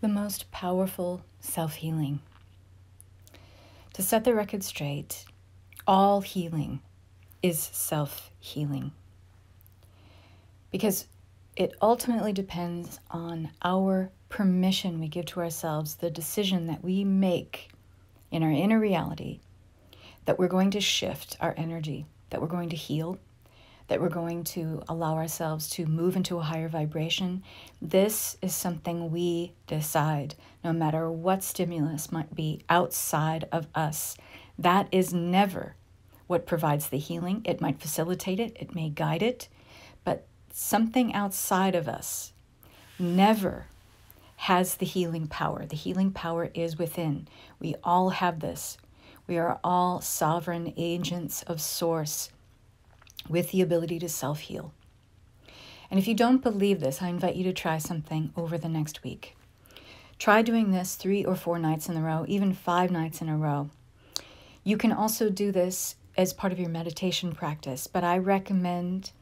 the most powerful self healing. To set the record straight, all healing is self healing. Because it ultimately depends on our permission we give to ourselves, the decision that we make in our inner reality that we're going to shift our energy, that we're going to heal, that we're going to allow ourselves to move into a higher vibration. This is something we decide, no matter what stimulus might be outside of us. That is never what provides the healing. It might facilitate it, it may guide it, but something outside of us never has the healing power. The healing power is within. We all have this. We are all sovereign agents of Source with the ability to self heal. And if you don't believe this, I invite you to try something over the next week. Try doing this three or four nights in a row, even five nights in a row. You can also do this as part of your meditation practice, but I recommend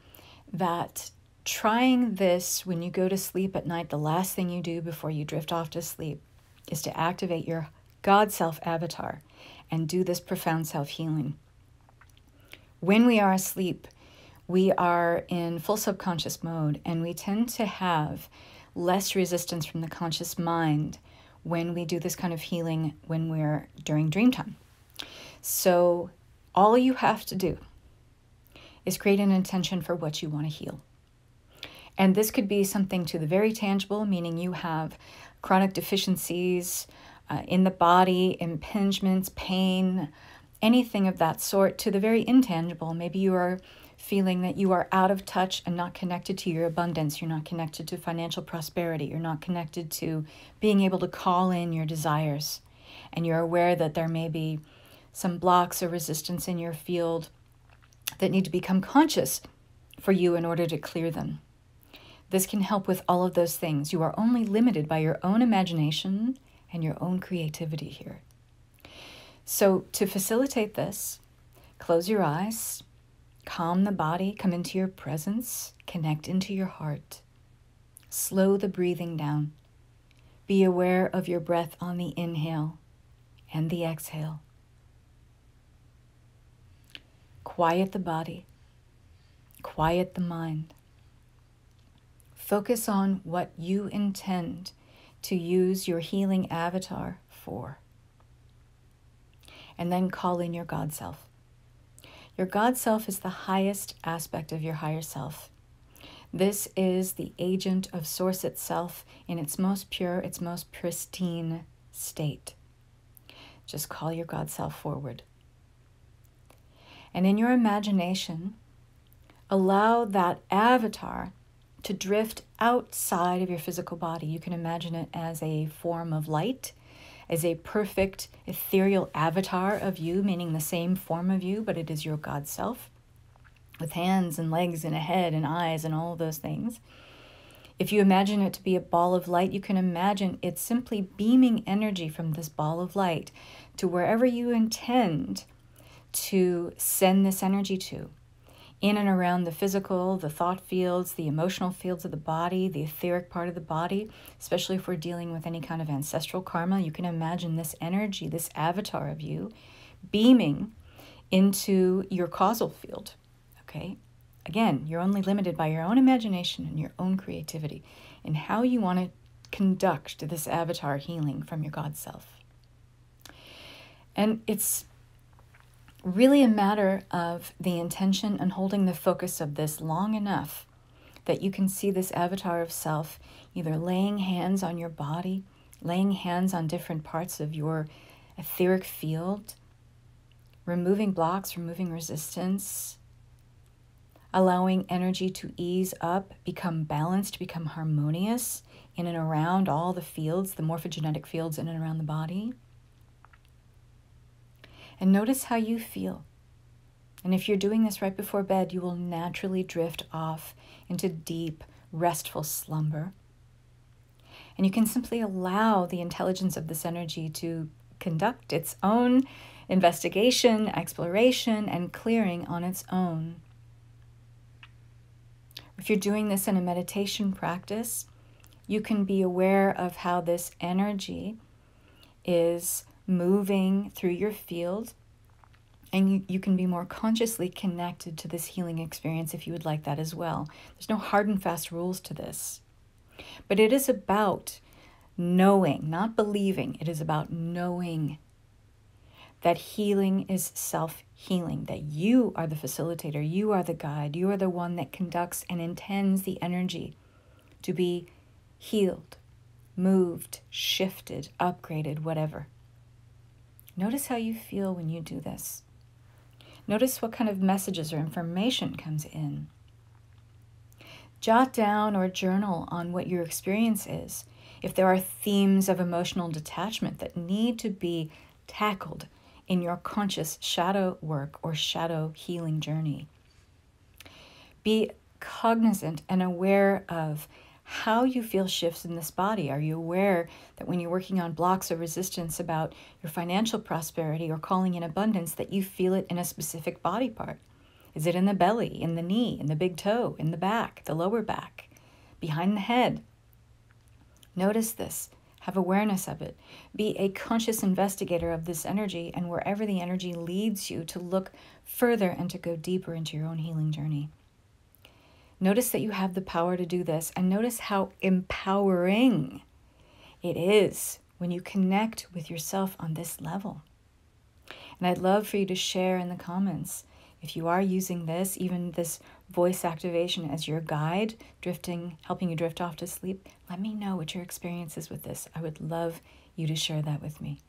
that trying this when you go to sleep at night, the last thing you do before you drift off to sleep is to activate your God self avatar and do this profound self healing. When we are asleep, we are in full subconscious mode and we tend to have less resistance from the conscious mind when we do this kind of healing when we're during dream time. So, all you have to do is create an intention for what you want to heal. And this could be something to the very tangible, meaning you have chronic deficiencies uh, in the body, impingements, pain, anything of that sort to the very intangible. Maybe you are feeling that you are out of touch and not connected to your abundance. You're not connected to financial prosperity. You're not connected to being able to call in your desires. And you're aware that there may be some blocks or resistance in your field that need to become conscious for you in order to clear them. This can help with all of those things. You are only limited by your own imagination and your own creativity here. So, to facilitate this, close your eyes, calm the body, come into your presence, connect into your heart. Slow the breathing down. Be aware of your breath on the inhale and the exhale. Quiet the body, quiet the mind. Focus on what you intend to use your healing avatar for and then call in your God self. Your God self is the highest aspect of your higher self. This is the agent of Source itself in its most pure, its most pristine state. Just call your God self forward. And in your imagination, allow that avatar to drift outside of your physical body. You can imagine it as a form of light is a perfect ethereal avatar of you, meaning the same form of you, but it is your God self with hands and legs and a head and eyes and all those things. If you imagine it to be a ball of light, you can imagine it's simply beaming energy from this ball of light to wherever you intend to send this energy to in and around the physical, the thought fields, the emotional fields of the body, the etheric part of the body, especially if we're dealing with any kind of ancestral karma. You can imagine this energy, this avatar of you, beaming into your causal field. Okay? Again, you're only limited by your own imagination and your own creativity and how you want to conduct this avatar healing from your God self. And it's really a matter of the intention and holding the focus of this long enough that you can see this avatar of self either laying hands on your body, laying hands on different parts of your etheric field, removing blocks, removing resistance, allowing energy to ease up, become balanced, become harmonious in and around all the fields, the morphogenetic fields in and around the body and notice how you feel. And if you're doing this right before bed, you will naturally drift off into deep, restful slumber. And you can simply allow the intelligence of this energy to conduct its own investigation, exploration, and clearing on its own. If you're doing this in a meditation practice, You can be aware of how this energy is moving through your field. And you, you can be more consciously connected to this healing experience if you would like that as well. There's no hard and fast rules to this. But it is about knowing, not believing. It is about knowing that healing is self healing, that you are the facilitator, you are the guide, you are the one that conducts and intends the energy to be healed, moved, shifted, upgraded, whatever. Notice how you feel when you do this. Notice what kind of messages or information comes in. Jot down or journal on what your experience is. If there are themes of emotional detachment that need to be tackled in your conscious shadow work or shadow healing journey, be cognizant and aware of how you feel shifts in this body. Are you aware that when you're working on blocks or resistance about your financial prosperity or calling in abundance, that you feel it in a specific body part? Is it in the belly, in the knee, in the big toe, in the back, the lower back, behind the head? Notice this. Have awareness of it. Be a conscious investigator of this energy and wherever the energy leads you to look further and to go deeper into your own healing journey. Notice that you have the power to do this, and notice how empowering it is when you connect with yourself on this level. And I'd love for you to share in the comments if you are using this, even this voice activation as your guide, drifting, helping you drift off to sleep. Let me know what your experience is with this. I would love you to share that with me.